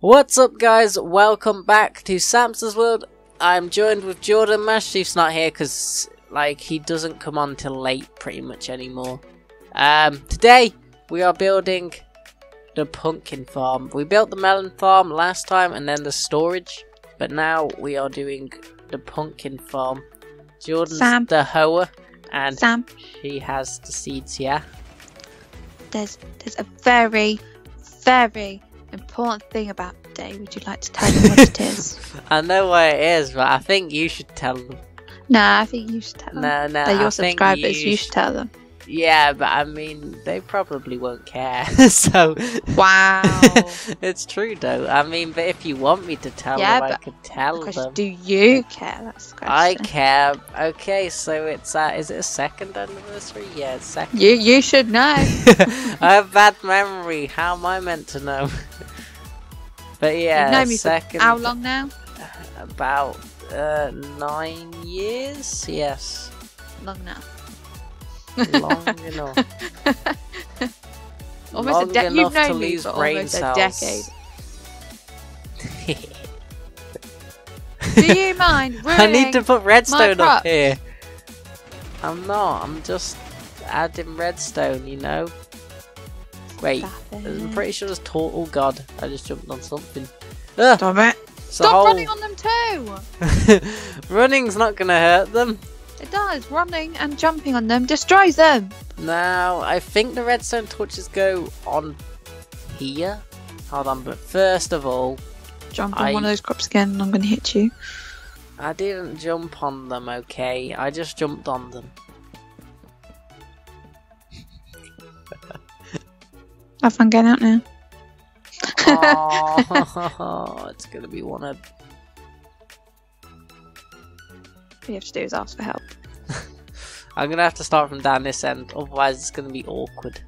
What's up guys, welcome back to Samster's World. I'm joined with Jordan Master Chief's not here because like he doesn't come on till late pretty much anymore. Um, today we are building the pumpkin farm. We built the melon farm last time and then the storage, but now we are doing the pumpkin farm. Jordan's Sam. the hoer and Sam, he has the seeds yeah? there's there's a very, very important thing about today. Would you like to tell them what it is? I know what it is, but I think you should tell them. Nah, I think you should tell them. No, no, They're your think subscribers. you You should tell them. Yeah, but I mean, they probably won't care. so Wow. it's true though. I mean, but if you want me to tell Yeah, them, I could tell Question, them. do you care? That's the I care. Okay, so it's uh, is it a second anniversary? Yeah, second. You you should know. I have bad memory. How am I meant to know? but yeah, You've known me for second. How long now? About uh, nine years. Yes, Long enough. Long enough. Almost a long you've enough to known me lose for brain almost a cells. decade. Do you mind I need to put redstone up here. I'm not. I'm just adding redstone. You know. Wait. I'm pretty sure there's total god. I just jumped on something. Ugh, Stop it. Stop hole. running on them too. Running's not gonna hurt them. It does. Running and jumping on them destroys them. Now, I think the redstone torches go on here. Hold on, but first of all, Jump on I- one of those crops again and I'm going to hit you. I didn't jump on them, okay? I just jumped on them. Have fun getting out now. oh, it's gonna be one of. You have to do is ask for help. I'm gonna have to start from down this end, otherwise it's gonna be awkward.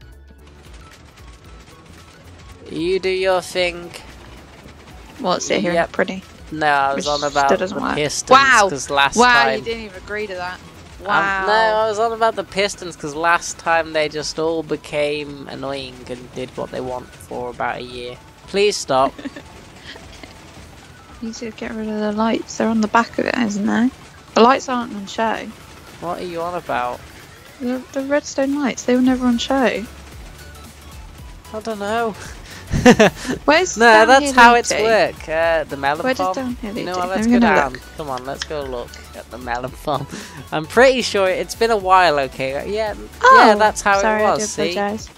You do your thing. What's it here? Yep. Pretty. No, I was Which on about the work. pistons Wow. last wow, time. you didn't even agree to that. Um, Wow. no, I was on about the pistons because last time they just all became annoying and did what they want for about a year. Please stop. You need to get rid of the lights. They're on the back of it, isn't there? The lights aren't on show. what are you on about? The, the redstone lights, they were never on show. I don't know. Where's no, down that's here how it's to? work. Uh, the melon Where farm. does down here You lead know to? what, let's I'm go down. look. Come on, let's go look at the melon farm. I'm pretty sure it's been a while, okay? Yeah, oh, yeah, that's how sorry, it I was, do see? apologise.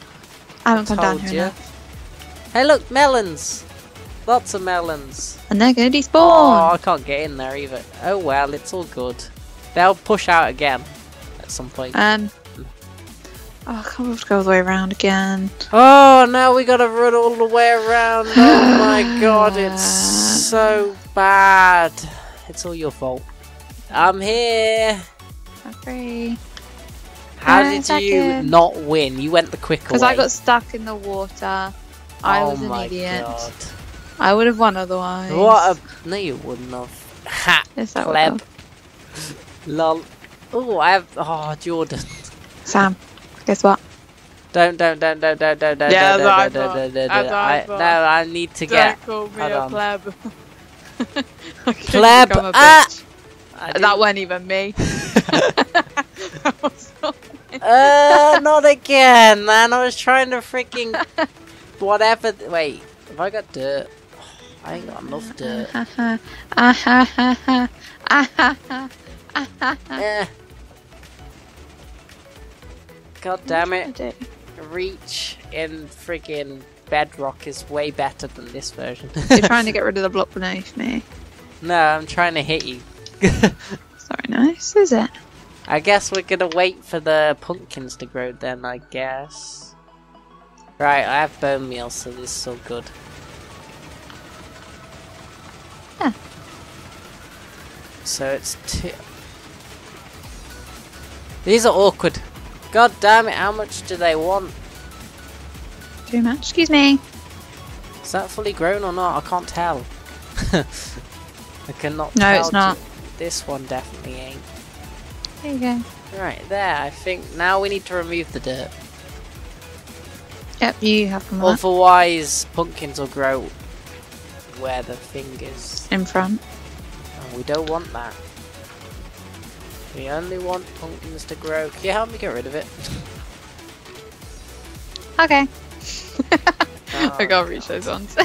I haven't come down here enough. Hey, look, melons! Lots of melons. And they're going to Oh. I can't get in there either. Oh well, it's all good. They'll push out again at some point. Um. Oh, I can't have to go all the way around again. Oh, now we gotta run all the way around. Oh my god, it's so bad. It's all your fault. I'm here. I'm free. How did you not win? You went the quicker way. Because I got stuck in the water. I oh was an idiot. God. I would have won otherwise. What a. No, you wouldn't have. Ha! Yes, I would Pleb. Lol. Oh, I have. Oh, Jordan. Sam, guess what? Don't, don't, don't, don't, don't, don't, don't, Yeah, don't, that's don't, what- don't, don't, that's don't. what I, I thought. no, I need to get. call me a pleb. Pleb, ah! I That didn't- wasn't even me. That was not me. uh, not again, man. I was trying to freaking. Whatever. th- Wait, have I got dirt? I ain't got enough dirt. Ah, ha, ha, ha, ha. Ah, ha, ha. Ah, ha, ha. Eh. God damn it. am I trying to do? Reach in freaking bedrock is way better than this version. You're trying to get rid of the block beneath me. no, I'm trying to hit you. It's not nice, is it? I guess we're gonna wait for the pumpkins to grow then, I guess. Right, I have bone meal, so this is all good. Yeah. So it's two. These are awkward. God damn it, how much do they want? Too much. Excuse me. Is that fully grown or not? I can't tell. I cannot No, tell. it's not. This one definitely ain't. There you go. Right, there, I think now we need to remove the dirt. Yep, you have on. Otherwise, pumpkins will grow where the thing is. In front. And we don't want that. We only want pumpkins to grow. Can you help me get rid of it? Okay. Oh, I can't reach those ones.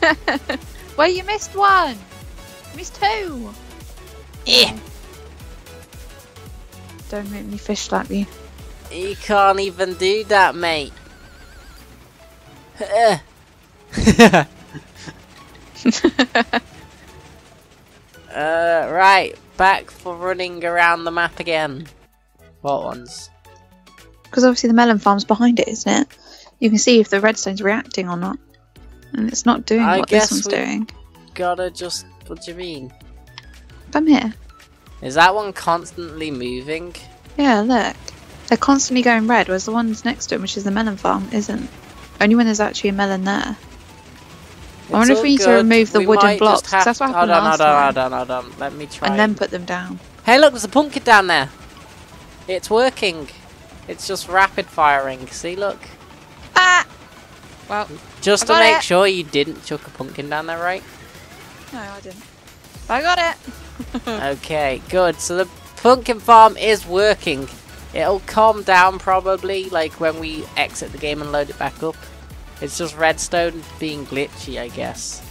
well, you missed one. You missed two. Eh. Don't make me fish slap you. You can't even do that, mate. uh, right, back for running around the map again. What ones? Because obviously the melon farm's behind it, isn't it? You can see if the redstone's reacting or not. And it's not doing I what this guess one's we- doing. Gotta just. What do you mean? Come here. Is that one constantly moving? Yeah, look. They're constantly going red, whereas the ones next to it, which is the melon farm, isn't. Only when there's actually a melon there. I wonder if we need to remove the We wooden blocks. have- that's what hold happened on, last hold on, time. hold on, hold on. Let me try. And then put them down. Hey, look, there's a pumpkin down there. It's working. It's just rapid firing. See, look. Ah! Well, Just to make it. sure you didn't chuck a pumpkin down there, right? no, I didn't. I got it! okay, good. So the pumpkin farm is working. It'll calm down probably, like when we exit the game and load it back up. It's just redstone being glitchy, I guess.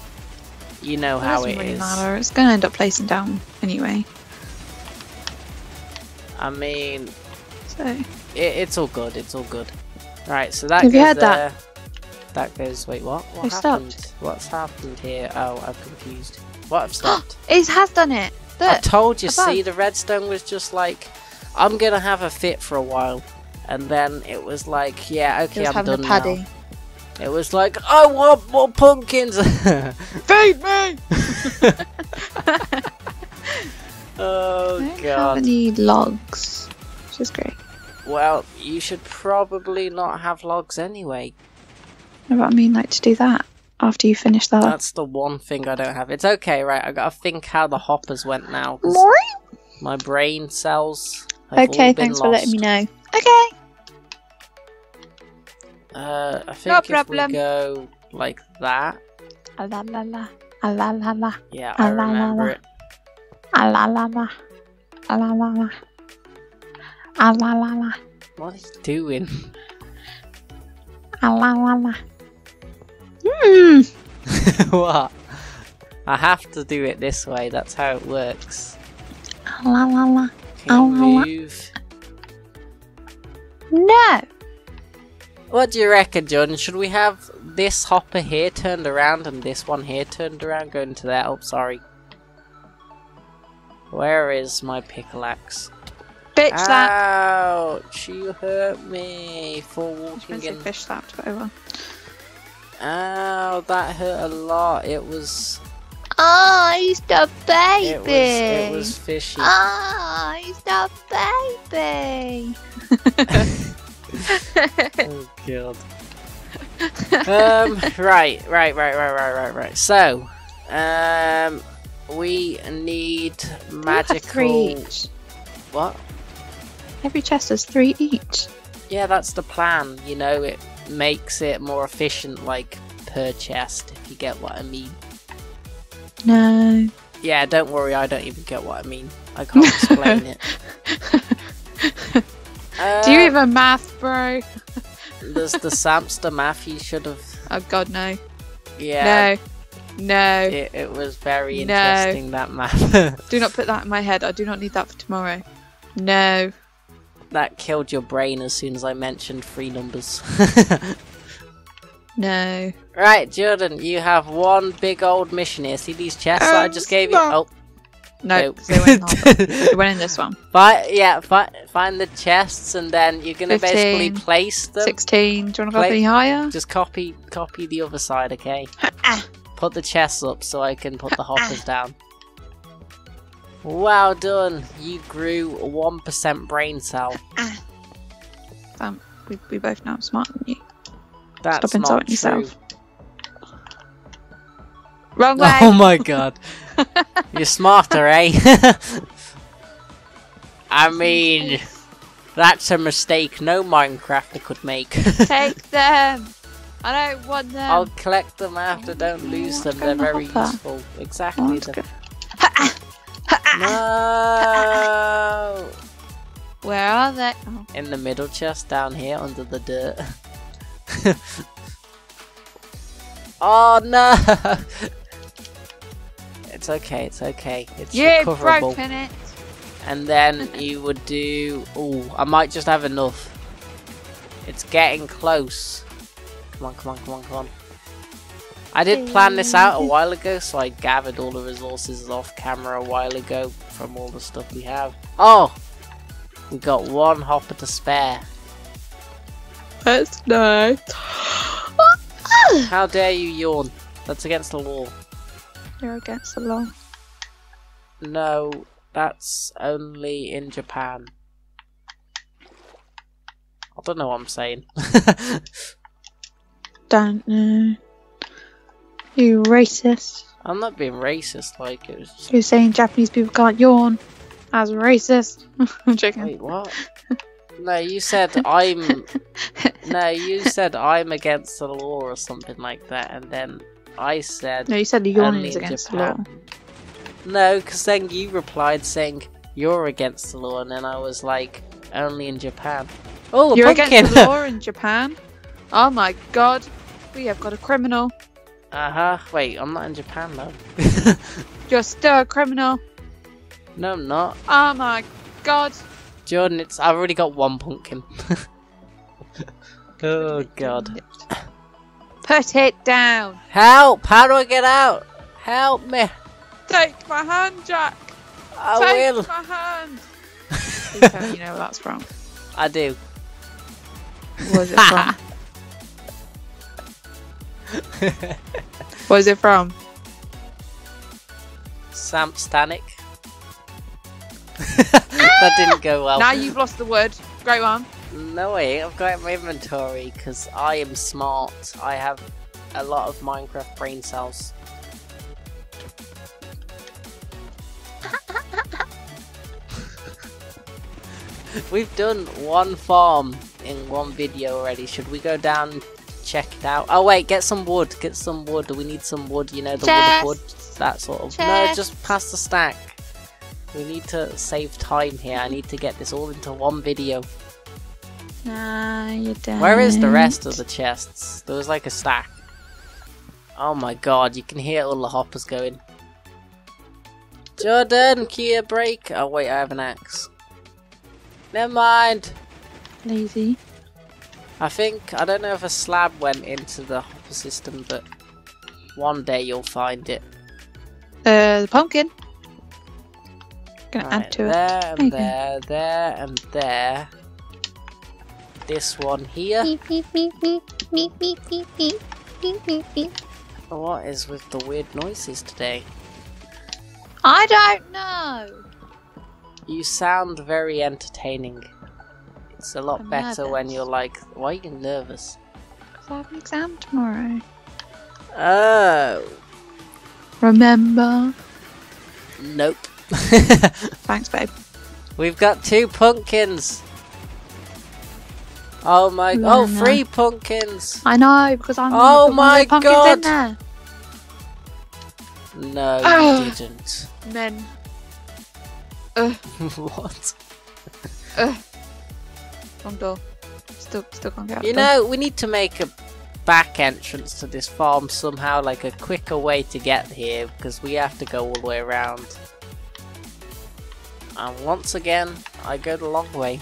You know It how it really is. matter. It's going to end up placing down anyway. I mean, So, it, it's all good. It's all good. Right, so that Have goes you heard that? there. That goes. Wait, what? What It happened? stopped. What's happened here? Oh, I'm confused. What I've stopped? it has done it! I told you. See, the redstone was just like, I'm gonna have a fit for a while, and then it was like, yeah, okay, I'm done now. It was like, I want more pumpkins. Feed me! oh I don't have god. any logs, which is great. Well, you should probably not have logs anyway. No, but I mean, like, to do that after you finish that. That's the one thing I don't have. It's okay, right? I gotta think how the hoppers went now. 'cause my brain cells. Have all Okay, been thanks for letting me know. Okay! Uh, I think No if problem. we go like that, Ah, la la la. Ah, la la la. yeah, Ah, I la, la, remember la. it. Ah, la la la. La la la. La la la. What doing? Ah, la la la. Hmm. what? I have to do it this way. That's how it works. Ah, la la la. Can la. move? No! What do you reckon, John? Should we have this hopper here turned around and this one here turned around going to that? Oh, sorry. Where is my pickaxe? Bitch Ah. slap! Ouch! You hurt me for I was walking gonna say in. fish slapped, but oh. Ow, that hurt a lot. It was. Oh, he's the baby! It was. It was fishy. Oh, he's the baby! oh god. um. Right. Right. Right. Right. Right. Right. Right. So, um, we need magical. three each. What? Every chest has three each. Yeah, that's the plan. You know, it makes it more efficient, like per chest. If you get what I mean. No. Yeah. Don't worry. I don't even get what I mean. I can't explain it. Do you Uh, even math, bro? There's the Samster math. You should have. Oh god, no. Yeah. No. No. It, it was very No. interesting that math. Do not put that in my head. I do not need that for tomorrow. No. that killed your brain as soon as I mentioned three numbers. No. right, Jordan, you have one big old mission here. See these chests that I Um, just gave you? Oh, No. 'cause they went, they went in this one. But yeah, fi- find the chests and then you're gonna basically place them. 16. Do you want to go up any higher? Just copy copy the other side, okay? Ah. Put the chests up so I can put the hoppers down. Well done. You grew one percent brain cell. Um, we, we both know I'm smarter than you. That's Stop insulting yourself. Wrong way. Oh my god. You're smarter, eh? I mean, that's a mistake no Minecrafter could make. Take them. I don't want them. I'll collect them after. Don't lose them. They're very hopper. useful. Exactly. the- No. Where are they? Oh. In the middle chest down here under the dirt. oh no! It's okay, it's okay. It's You recoverable. broken it. And then you would do. Oh, I might just have enough. It's getting close. Come on, come on, come on, come on. I did plan this out a while ago, so I gathered all the resources off camera a while ago from all the stuff we have. Oh! We got one hopper to spare. That's nice. How dare you yawn? That's against the law. You're against the law. No, that's only in Japan. I don't know what I'm saying. Don't know. You racist. I'm not being racist, like it was just. You're saying Japanese people can't yawn as racist. I'm joking. Wait, what? No, you said I'm. No, you said I'm against the law or something like that, and then I said No, you said the yawning only is in against the law. No, because then you replied saying you're against the law, and then I was like, only in Japan. Oh, a You're pumpkin! against the law in Japan. Oh my god. We have got a criminal. uh huh. Wait, I'm not in Japan though. You're still a criminal. no, I'm not. Oh my god. Jordan, it's I've already got one pumpkin. oh god. Put it down. Help! How do I get out? Help me! Take my hand, Jack. I Take will. my hand. Please tell me you know where that's from. I do. Where's it from? Where's it from? Sam Stanek. that didn't go well. Now you've lost the word. Great one. No way, I've got it in my inventory because I am smart. I have a lot of Minecraft brain cells. We've done one farm in one video already. Should we go down check it out? Oh wait, get some wood. Get some wood. Do we need some wood? You know the wood wood. That sort of. No, just pass the stack. We need to save time here. I need to get this all into one video. Nah, you don't. Where is the rest of the chests? There was like a stack. Oh my god, you can hear all the hoppers going. Jordan, Kia break. Oh wait, I have an axe. Never mind. Lazy. I think I don't know if a slab went into the hopper system, but one day you'll find it. Uh, the pumpkin. Gonna Right, add to it. there There and there, there and there this one here. What is with the weird noises today? I don't know. You sound very entertaining. It's a lot I'm better nervous. when you're like, why are you nervous? Because I have an exam tomorrow. Oh. Remember? Nope. Thanks, babe. We've got two pumpkins. Oh my, La oh, la. three pumpkins. I know because I'm. Oh put one of my God. In there. No, Ah. you didn't. Men. what? Wrong door. Still, still can't get out. You know, we need to make a back entrance to this farm somehow, like a quicker way to get here, because we have to go all the way around. And once again, I go the long way.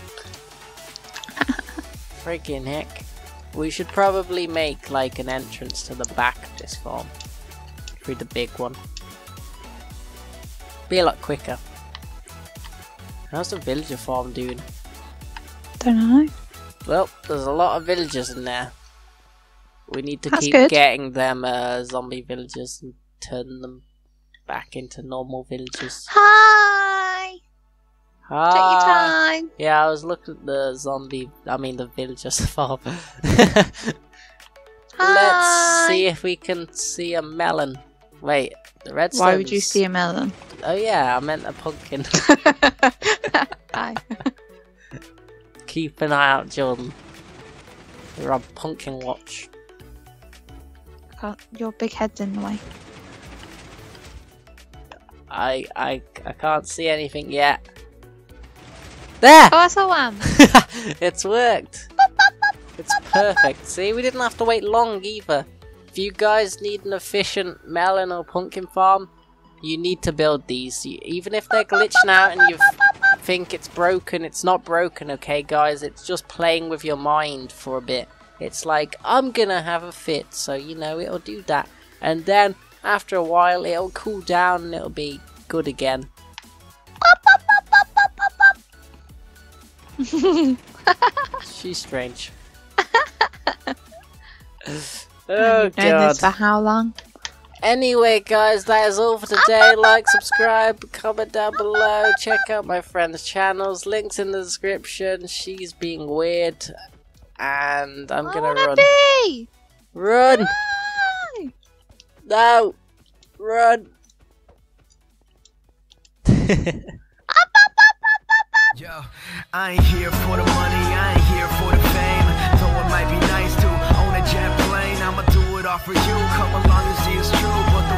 Freaking heck. We should probably make like an entrance to the back of this farm. Through the big one. Be a lot quicker. How's the villager farm doing? Don't know. Well, there's a lot of villagers in there. We need to That's keep good. getting them uh, zombie villagers and turn them back into normal villagers. Hi. Take your Ah, time. yeah, I was looking at the zombie, I mean the villagers farm. Let's see if we can see a melon. Wait, the redstone. Why would you see a melon? Oh yeah, I meant a pumpkin. Hi. Keep an eye out, Jordan. You're on pumpkin watch. Can't, your big head's in the way. I I I can't see anything yet. There! Oh, I saw one. it's worked. It's perfect. See, we didn't have to wait long either. If you guys need an efficient melon or pumpkin farm, you need to build these. Even if they're glitching out and you think it's broken, it's not broken, okay, guys? It's just playing with your mind for a bit. It's like, I'm gonna have a fit, so you know, it'll do that. And then, after a while, it'll cool down and it'll be good again. She's strange. oh god. for how long? Anyway, guys, that is all for today. Like, subscribe, comment down below. Check out my friend's channels. Links in the description. She's being weird. And I'm gonna wanna run. be. Run! Bye. No! Run! Yo, I ain't here for the money, I ain't here for the fame. Though it might be nice to own a jet plane, I'ma do it all for you. Come along and see it's true, but the